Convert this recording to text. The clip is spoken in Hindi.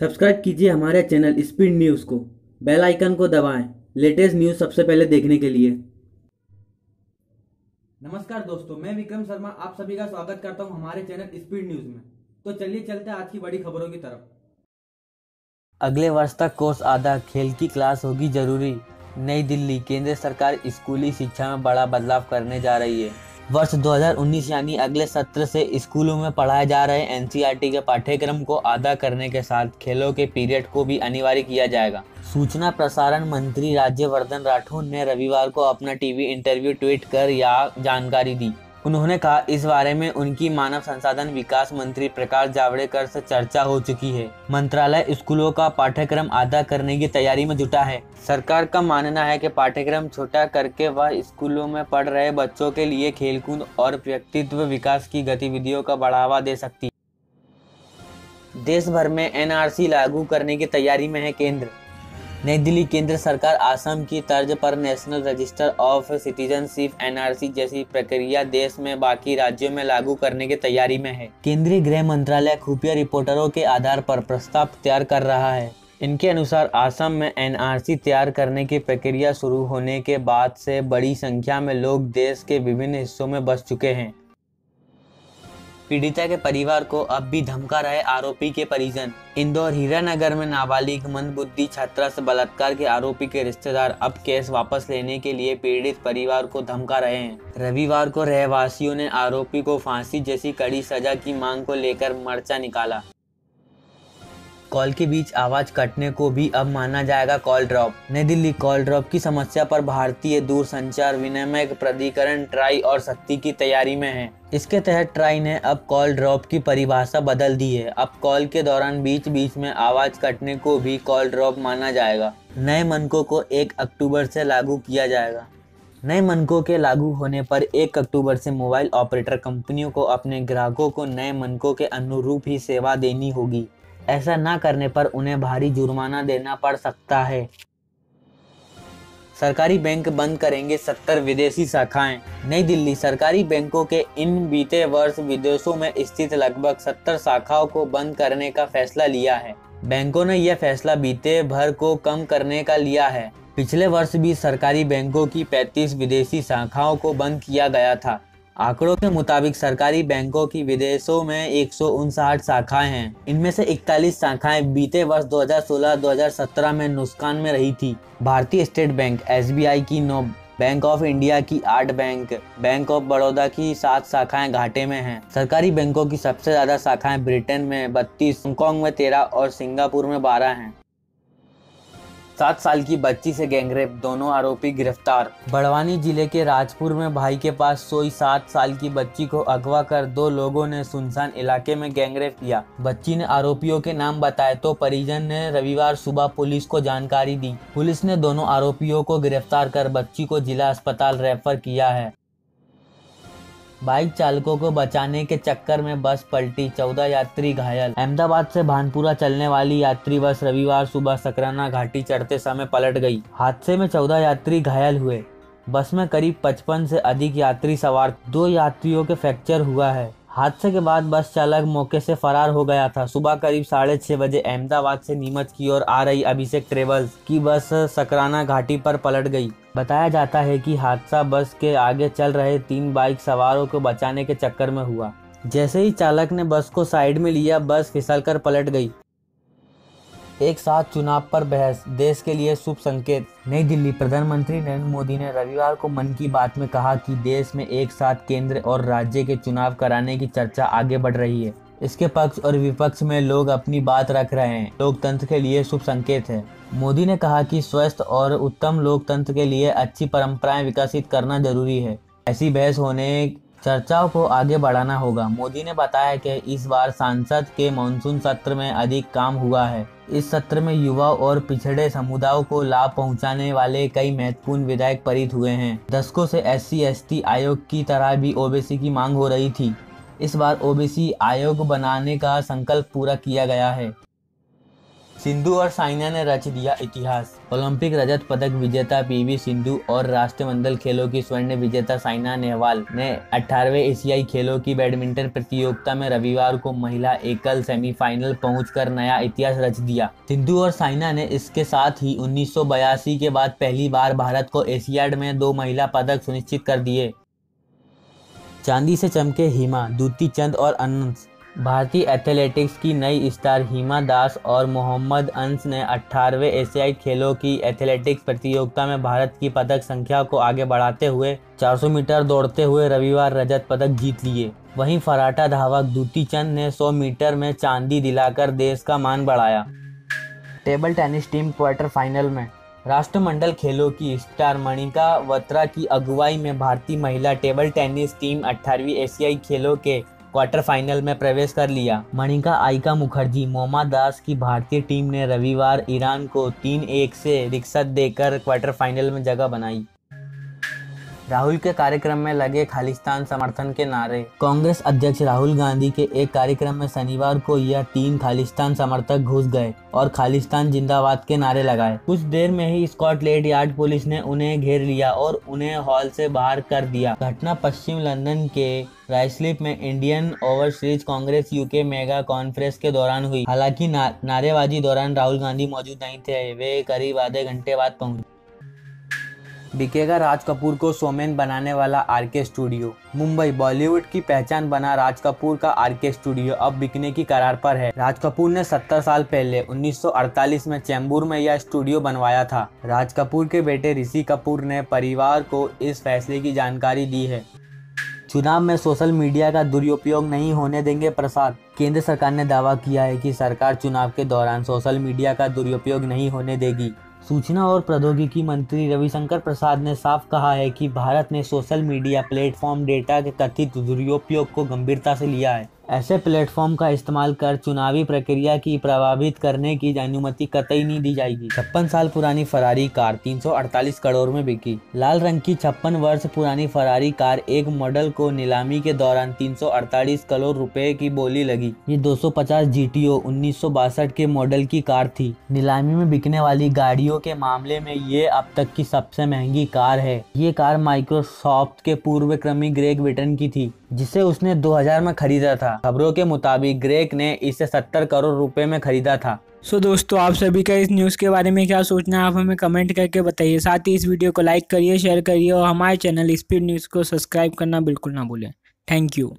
सब्सक्राइब कीजिए हमारे चैनल स्पीड न्यूज़ को। बेल आइकन को दबाएँ, लेटेस्ट न्यूज़ सबसे पहले देखने के लिए। नमस्कार दोस्तों, मैं विक्रम शर्मा, आप सभी का स्वागत करता हूँ हमारे चैनल स्पीड न्यूज़ में। तो चलिए चलते आज की बड़ी खबरों की तरफ़। अगले वर्ष तक कोर्स आधा खेल की क्लास होगी ज़रूरी। नई दिल्ली, केंद्र सरकार स्कूली शिक्षा में बड़ा बदलाव करने जा रही है। वर्ष 2019 यानी अगले सत्र से स्कूलों में पढ़ाए जा रहे एनसीईआरटी के पाठ्यक्रम को आधा करने के साथ खेलों के पीरियड को भी अनिवार्य किया जाएगा। सूचना प्रसारण मंत्री राज्यवर्धन राठौर ने रविवार को अपना टीवी इंटरव्यू ट्वीट कर यह जानकारी दी। उन्होंने कहा, इस बारे में उनकी मानव संसाधन विकास मंत्री प्रकाश जावड़ेकर से चर्चा हो चुकी है। मंत्रालय स्कूलों का पाठ्यक्रम आधा करने की तैयारी में जुटा है। सरकार का मानना है कि पाठ्यक्रम छोटा करके वह स्कूलों में पढ़ रहे बच्चों के लिए खेलकूद और व्यक्तित्व विकास की गतिविधियों का बढ़ावा दे सकती देश भर में एनआरसी लागू करने की तैयारी में है केंद्र। नई दिल्ली केंद्र सरकार आसाम की तर्ज पर national register of citizenship, NRC, जैसी प्रक्रिया देश में बाकी राज्यों में लागू करने की तैयारी में है। केंद्रीय गृह मंत्रालय खुफिया रिपोर्टरों के आधार पर प्रस्ताव तैयार कर रहा है। इनके अनुसार आसाम में एनआरसी तैयार करने की प्रक्रिया शुरू होने के बाद से बड़ी संख्या में लोग देश के विभिन्न हिस्सों में बस चुके हैं। पीड़िता के परिवार को अब भी धमका रहे आरोपी के परिजन। इंदौर हीरानगर में नाबालिग मंदबुद्धि छात्रा से बलात्कार के आरोपी के रिश्तेदार अब केस वापस लेने के लिए पीड़ित परिवार को धमका रहे हैं। रविवार को रहवासियों ने आरोपी को फांसी जैसी कड़ी सजा की मांग को लेकर मोर्चा निकाला। कॉल के बीच आवाज़ कटने को भी अब माना जाएगा कॉल ड्रॉप। नई दिल्ली कॉल ड्रॉप की समस्या पर भारतीय दूरसंचार विनिमय प्राधिकरण ट्राई और शक्ति की तैयारी में है। इसके तहत ट्राई ने अब कॉल ड्रॉप की परिभाषा बदल दी है। अब कॉल के दौरान बीच बीच में आवाज़ कटने को भी कॉल ड्रॉप माना जाएगा। नए मनकों को एक अक्टूबर से लागू किया जाएगा। नए मनकों के लागू होने पर एक अक्टूबर से मोबाइल ऑपरेटर कंपनियों को अपने ग्राहकों को नए मनकों के अनुरूप ही सेवा देनी होगी। ऐसा ना करने पर उन्हें भारी जुर्माना देना पड़ सकता है। सरकारी बैंक बंद करेंगे सत्तर विदेशी शाखाएँ। नई दिल्ली, सरकारी बैंकों के इन बीते वर्ष विदेशों में स्थित लगभग सत्तर शाखाओं को बंद करने का फैसला लिया है। बैंकों ने यह फैसला बीते भर को कम करने का लिया है। पिछले वर्ष भी सरकारी बैंकों की 35 विदेशी शाखाओं को बंद किया गया था। आंकड़ों के मुताबिक सरकारी बैंकों की विदेशों में एक शाखाएँ हैं। इनमें से 41 शाखाएँ बीते वर्ष 2016-2017 में नुकसान में रही थी। भारतीय स्टेट बैंक, एसबीआई की नौ, बैंक ऑफ़ इंडिया की आठ बैंक बैंक ऑफ़ बड़ौदा की सात शाखाएँ घाटे में हैं। सरकारी बैंकों की सबसे ज़्यादा शाखाएँ ब्रिटेन में बत्तीस, हांगकांग में तेरह और सिंगापुर में बारह हैं। सात साल की बच्ची से गैंगरेप, दोनों आरोपी गिरफ़्तार। बड़वानी ज़िले के राजपुर में भाई के पास सोई सात साल की बच्ची को अगवा कर दो लोगों ने सुनसान इलाके में गैंगरेप किया। बच्ची ने आरोपियों के नाम बताए तो परिजन ने रविवार सुबह पुलिस को जानकारी दी। पुलिस ने दोनों आरोपियों को गिरफ़्तार कर बच्ची को जिला अस्पताल रेफर किया है। बाइक चालकों को बचाने के चक्कर में बस पलटी, चौदह यात्री घायल। अहमदाबाद से भानपुरा चलने वाली यात्री बस रविवार सुबह सकराना घाटी चढ़ते समय पलट गई। हादसे में चौदह यात्री घायल हुए। बस में करीब 55 से अधिक यात्री सवार। दो यात्रियों के फ्रैक्चर हुआ है। हादसे के बाद बस चालक मौके से फरार हो गया था। सुबह करीब साढ़े छह बजे अहमदाबाद से नीमच की ओर आ रही अभिषेक ट्रेवल्स की बस सकराना घाटी पर पलट गई। बताया जाता है कि हादसा बस के आगे चल रहे तीन बाइक सवारों को बचाने के चक्कर में हुआ। जैसे ही चालक ने बस को साइड में लिया, बस फिसलकर पलट गई। एक साथ चुनाव पर बहस, देश के लिए शुभ संकेत। नई दिल्ली, प्रधानमंत्री नरेंद्र मोदी ने रविवार को मन की बात में कहा कि देश में एक साथ केंद्र और राज्य के चुनाव कराने की चर्चा आगे बढ़ रही है। इसके पक्ष और विपक्ष में लोग अपनी बात रख रहे हैं। लोकतंत्र के लिए शुभ संकेत है। मोदी ने कहा कि स्वस्थ और उत्तम लोकतंत्र के लिए अच्छी परंपराएँ विकसित करना ज़रूरी है। ऐसी बहस होने, चर्चाओं को आगे बढ़ाना होगा। मोदी ने बताया कि इस बार सांसद के मानसून सत्र में अधिक काम हुआ है। इस सत्र में युवा और पिछड़े समुदायों को लाभ पहुँचाने वाले कई महत्वपूर्ण विधायक पारित हुए हैं। दशकों से एस सी आयोग की तरह भी ओबीसी की मांग हो रही थी। इस बार ओबीसी आयोग बनाने का संकल्प पूरा किया गया है। सिंधु और साइना ने रच दिया इतिहास। ओलंपिक रजत पदक विजेता पीवी सिंधु और राष्ट्रमंडल खेलों की स्वर्ण विजेता साइना नेहवाल ने 18वें एशियाई खेलों की बैडमिंटन प्रतियोगिता में रविवार को महिला एकल सेमीफाइनल पहुंचकर नया इतिहास रच दिया। सिंधु और साइना ने इसके साथ ही उन्नीस सौ बयासी के बाद पहली बार भारत को एशियाड में दो महिला पदक सुनिश्चित कर दिए। चांदी से चमके हिमा, दूती चंद और अंश भारतीय एथलेटिक्स की नई स्टार हिमा दास और मोहम्मद अंस ने 18वें एशियाई खेलों की एथलेटिक्स प्रतियोगिता में भारत की पदक संख्या को आगे बढ़ाते हुए 400 मीटर दौड़ते हुए रविवार रजत पदक जीत लिए। वहीं फराटा धावक दूती चंद ने 100 मीटर में चांदी दिलाकर देश का मान बढ़ाया। Table tennis team quarter final में राष्ट्रमंडल खेलों की स्टार मणिका वत्रा की अगुवाई में भारतीय महिला टेबल टेनिस टीम 18वीं एशियाई खेलों के क्वार्टर फाइनल में प्रवेश कर लिया। मणिका आइका मुखर्जी मोमा दास की भारतीय टीम ने रविवार ईरान को तीन एक से रिक्शत देकर क्वार्टर फाइनल में जगह बनाई। राहुल के कार्यक्रम में लगे खालिस्तान समर्थन के नारे। कांग्रेस अध्यक्ष राहुल गांधी के एक कार्यक्रम में शनिवार को यह तीन खालिस्तान समर्थक घुस गए और खालिस्तान जिंदाबाद के नारे लगाए। कुछ देर में ही स्कॉटलैंड यार्ड पुलिस ने उन्हें घेर लिया और उन्हें हॉल से बाहर कर दिया। घटना पश्चिम लंदन के राइसलिप में Indian Overseas Congress UK mega conference के दौरान हुई। हालाँकि ना, नारेबाजी दौरान राहुल गांधी मौजूद नहीं थे। वे करीब आधे घंटे बाद पहुँचे। बिकेगा राज कपूर को सोमेन बनाने वाला आर के स्टूडियो। मुंबई, बॉलीवुड की पहचान बना राज कपूर का आर के स्टूडियो अब बिकने की करार पर है। राज कपूर ने 70 साल पहले 1948 में चैम्बूर में यह स्टूडियो बनवाया था। राज कपूर के बेटे ऋषि कपूर ने परिवार को इस फैसले की जानकारी दी है। चुनाव में सोशल मीडिया का दुरुपयोग नहीं होने देंगे प्रसाद। केंद्र सरकार ने दावा किया है कि सरकार चुनाव के दौरान सोशल मीडिया का दुरुपयोग नहीं होने देगी। सूचना और प्रौद्योगिकी मंत्री रविशंकर प्रसाद ने साफ़ कहा है कि भारत ने सोशल मीडिया प्लेटफॉर्म डेटा के कथित दुरुपयोग को गंभीरता से लिया है। ऐसे प्लेटफॉर्म का इस्तेमाल कर चुनावी प्रक्रिया की प्रभावित करने की अनुमति कतई नहीं दी जाएगी। छप्पन साल पुरानी फरारी कार 348 करोड़ में बिकी। लाल रंग की छप्पन वर्ष पुरानी फरारी कार एक मॉडल को नीलामी के दौरान 348 करोड़ रुपए की बोली लगी। ये 250 जीटीओ उन्नीस सौ बासठ के मॉडल की कार थी। नीलामी में बिकने वाली गाड़ियों के मामले में ये अब तक की सबसे महँगी कार है। ये कार माइक्रोसॉफ्ट के पूर्व क्रमी ग्रेग विटन की थी। जिसे उसने 2000 में खरीदा था। खबरों के मुताबिक ग्रेक ने इसे 70 करोड़ रुपए में खरीदा था। सो so, दोस्तों आप सभी का इस न्यूज़ के बारे में क्या सोचना है आप हमें कमेंट करके बताइए। साथ ही इस वीडियो को लाइक करिए शेयर करिए और हमारे चैनल स्पीड न्यूज़ को सब्सक्राइब करना बिल्कुल ना भूलें। Thank you